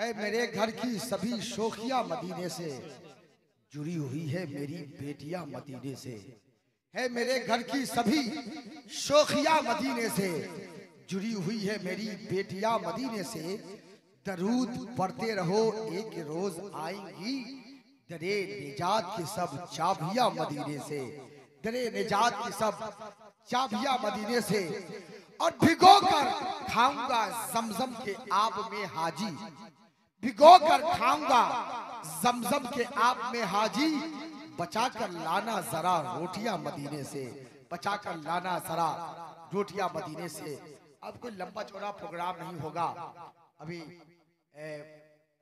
है मेरे घर की सभी शोखिया मदीने से जुड़ी हुई है मेरी बेटियाँ मदीने से। है मेरे घर की सभी शोखिया मदीने से जुड़ी हुई है मेरी बेटियाँ मदीने से। दरूद पढ़ते रहो, एक रोज आएँगी दरे निजात की सब चाबियाँ मदीने से। दरे निजात की सब चाबियाँ मदीने से। और भिगो कर खाऊँगा जमजम के आब में हाजी। भिगो कर खाऊँगा। जमजम के आब में हाजी बचा कर लाना जरा रोटियाँ मदीने से बचा कर लाना जरा रोटियाँ मदीने से। अब कोई लंबा चौड़ा प्रोग्राम नहीं होगा। अभी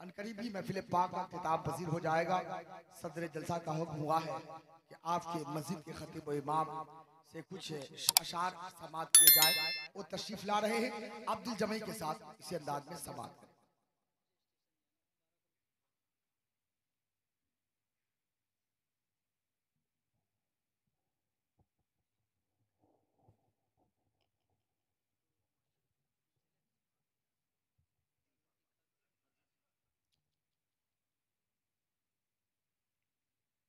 अनकरीबी महफिल पाक का किताब पसीर हो जाएगा। सदर जलसा का हुक्म हुआ है कि आपके मस्जिद के खतीब इमाम से कुछ अशार समात किए जाए। वो तशरीफ़ ला रहे हैं। अब्दुल जमई के साथ इसी अंदाज में समात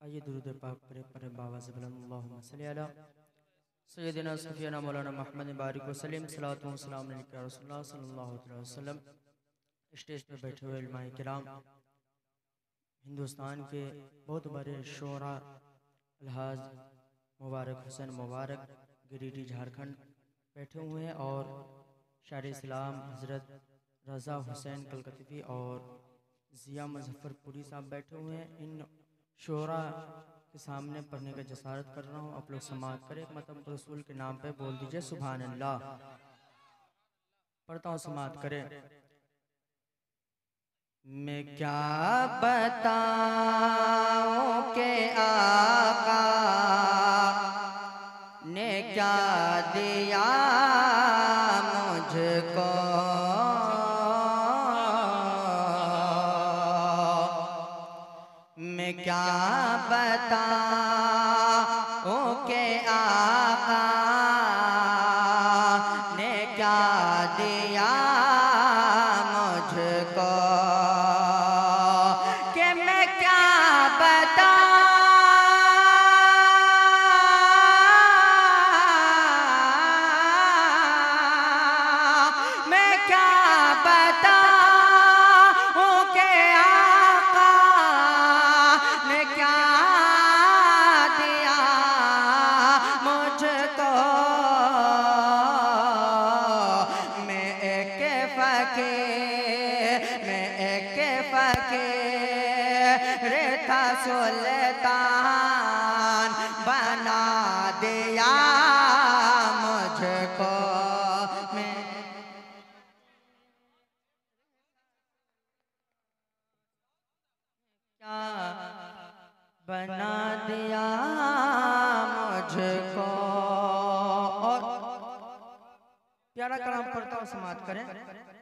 आइए दुरूद पाक परे परे बाबा से बुलंदुल्लाहुम्मा सल्ली अला सैयदना सफियाना मौलाना मोहम्मद बारिक वसल्लम सलातु व सलाम अलैका रसूलुल्लाह सल्लल्लाहु अलैहि वसल्लम स्टेज पर बैठे हुए इल्माए किराम हिंदुस्तान के बहुत बड़े शोरा अलहाज मुबारक हुसैन मुबारक गिरिडीह झारखंड बैठे हुए हैं और शार इस्लाम हज़रत रज़ा हुसैन कलकत्ती और ज़िया मुजफ्फरपुरी साहब बैठे हुए हैं। इन शोरा के सामने पढ़ने का जसारत कर रहा हूँ। आप लोग समाज करें। मतलब रसूल के नाम पे बोल दीजिए सुबहान अल्लाह पढ़ता हूँ समाज करें। मैं क्या बताऊँ के आका क्या बताऊँ के आका ने क्या दिया मुझको? कि मैं क्या बताऊँ मैं क्या बताऊँ था सुल्तान बना दिया मुझको। बना दिया मुझको? और प्यारा कलाम पढ़ता हूँ, समाप्त करें।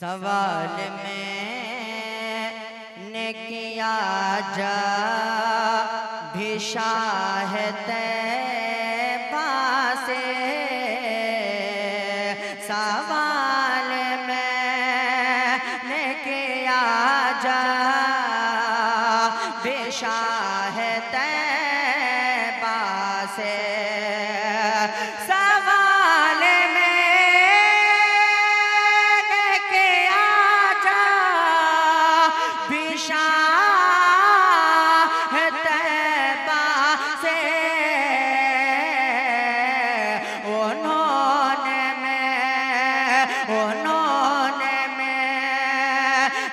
सवाल में ने किया जा भी शाह तैबा से। सवाल में ने किया जा भी शाह तैबा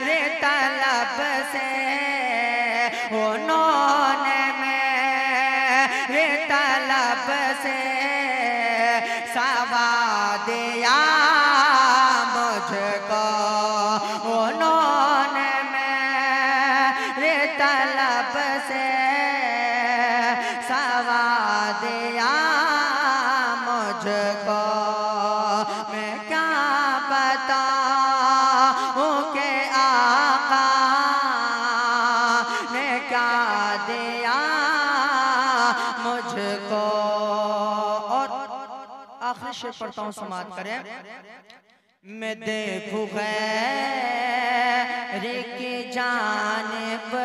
मेरे तलब से। उन्होंने मेरे तलब से। सवा दिया मुझको। उन्होंने मेरे तलब से। सवा दिया मुझको। मुझको और आखिरी शेर पढ़ता हूँ समाज करें। मैं देखू है रे के जाने पर